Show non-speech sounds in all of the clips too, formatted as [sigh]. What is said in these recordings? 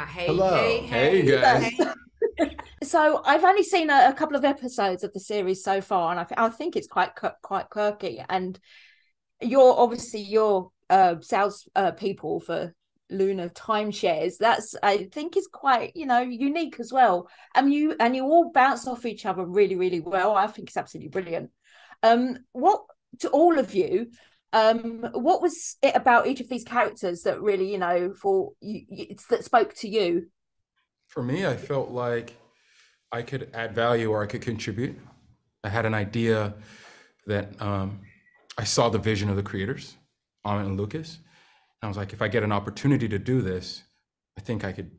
Uh, hey, Hello. hey, Hey, guys. [laughs] so I've only seen a, a couple of episodes of the series so far, and I, th- I think it's quite quite quirky. And you're obviously you're uh, sales uh, people for Lunar timeshares. That's I think is quite you know unique as well. And you and you all bounce off each other really really well. I think it's absolutely brilliant. Um, what to all of you? Um, what was it about each of these characters that really you know for you, you that spoke to you? For me, I felt like I could add value or I could contribute. I had an idea that um, I saw the vision of the creators, Amit and Lucas. And I was like, if I get an opportunity to do this, I think I could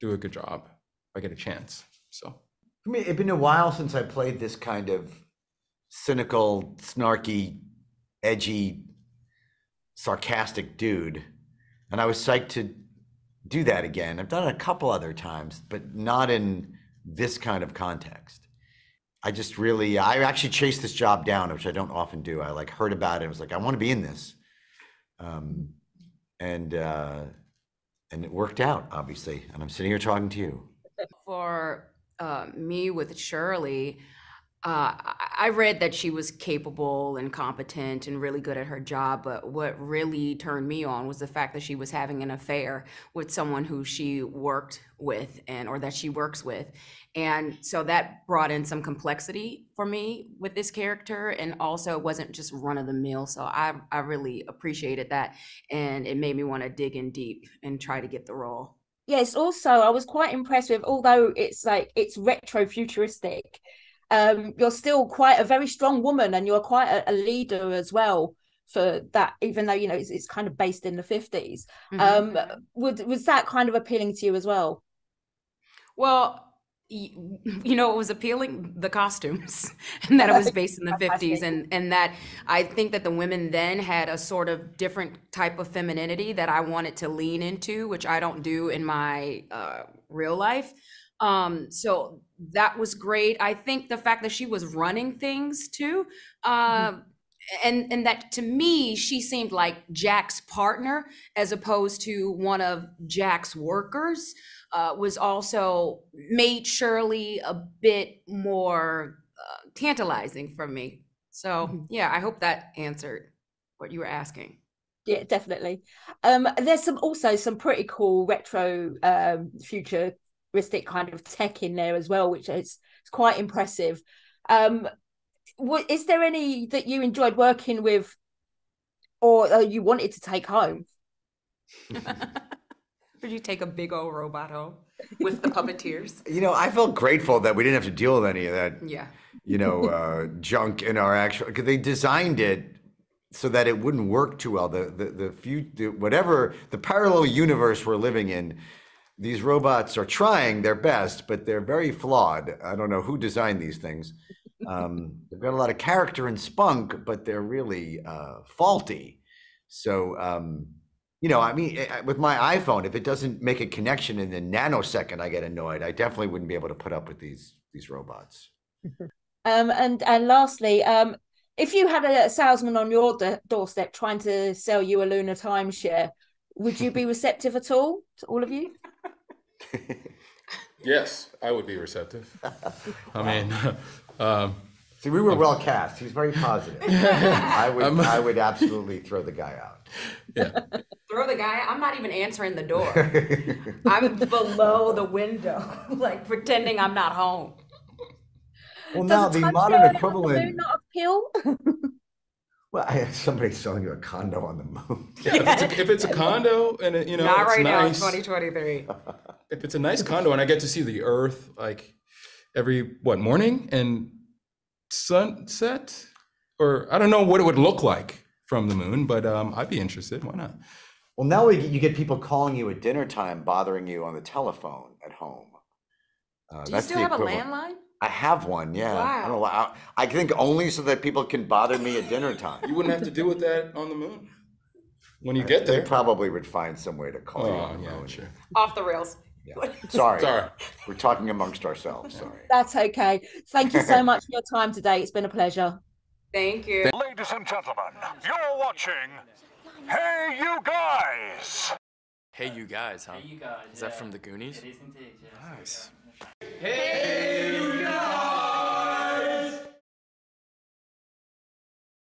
do a good job if I get a chance. So For me, it'd been a while since I played this kind of cynical, snarky, edgy, sarcastic dude. And I was psyched to do that again. I've done it a couple other times, but not in this kind of context. I just really, I actually chased this job down, which I don't often do. I like heard about it. and was like, I want to be in this. Um, and, uh, and it worked out, obviously. And I'm sitting here talking to you. for uh, me with Shirley, uh, I read that she was capable and competent and really good at her job. But what really turned me on was the fact that she was having an affair with someone who she worked with and or that she works with, and so that brought in some complexity for me with this character. And also, it wasn't just run of the mill. So I I really appreciated that, and it made me want to dig in deep and try to get the role. Yes, also I was quite impressed with although it's like it's retro futuristic, um, you're still quite a very strong woman and you're quite a, a leader as well for that, even though you know it's, it's kind of based in the 50s. Mhm. Um, would was that kind of appealing to you as well? Well, [laughs] you know, it was appealing the costumes [laughs] and that it was [laughs] based in the 50s and and that I think that the women then had a sort of different type of femininity that I wanted to lean into, which I don't do in my uh, real life. Um, so that was great. I think the fact that she was running things too, um, and and that to me she seemed like Jack's partner as opposed to one of Jack's workers uh, was also made Shirley a bit more uh, tantalizing for me. So Mhm. yeah, I hope that answered what you were asking. Yeah, definitely. Um, there's some also some pretty cool retro um futuristic kind of tech in there as well, which is it's quite impressive. Um, wa- is there any that you enjoyed working with or uh, you wanted to take home? [laughs] Would you take a big old robot home with the puppeteers? [laughs] You know, I felt grateful that we didn't have to deal with any of that, Yeah. you know, [laughs] uh, junk in our actual, because they designed it so that it wouldn't work too well. The, the, the few, the, whatever, the parallel universe we're living in, these robots are trying their best, but they're very flawed. I don't know who designed these things. Um, they've got a lot of character and spunk, but they're really uh, faulty. So, um, you know, I mean, eh, with my iPhone, if it doesn't make a connection in a nanosecond, I get annoyed. I definitely wouldn't be able to put up with these these robots. [laughs] Um, and and lastly, um, if you had a salesman on your d- doorstep trying to sell you a lunar timeshare, would you be receptive at all to all of you? [laughs] yes, I would be receptive. [laughs] I mean, [laughs] um, See, we were well cast. He's very positive. I would, I would absolutely throw the guy out. yeah. Throw the guy. I'm not even answering the door. I'm below the window, like pretending I'm not home. Well, now Does a the modern on the equivalent. not appeal? Well, I have somebody selling you a condo on the moon. Yeah, if, it's a, if it's a condo and it, you know not it's right now in nice, 2023. If it's a nice condo and I get to see the Earth like every what morning and sunset, or I don't know what it would look like from the moon, but um, I'd be interested. Why not? Well, now we, get- you get people calling you at dinner time, bothering you on the telephone at home. Uh, Do you still the have a landline? I have one, yeah. I don't. Wow. why- I, I think only so that people can bother me at dinner time. You wouldn't have to deal with that on the moon when you get there. They there. probably would find some way to call you Oh on yeah, sure. Off the rails. Yeah. [laughs] Sorry. Sorry. We're talking amongst ourselves. Sorry. That's okay. Thank you so [laughs] much for your time today. It's been a pleasure. Thank you. Ladies and gentlemen, you're watching Hey You Guys! Hey You Guys, huh? Hey, you guys. Is that from the Goonies? It is indeed, yes. Nice. Hey,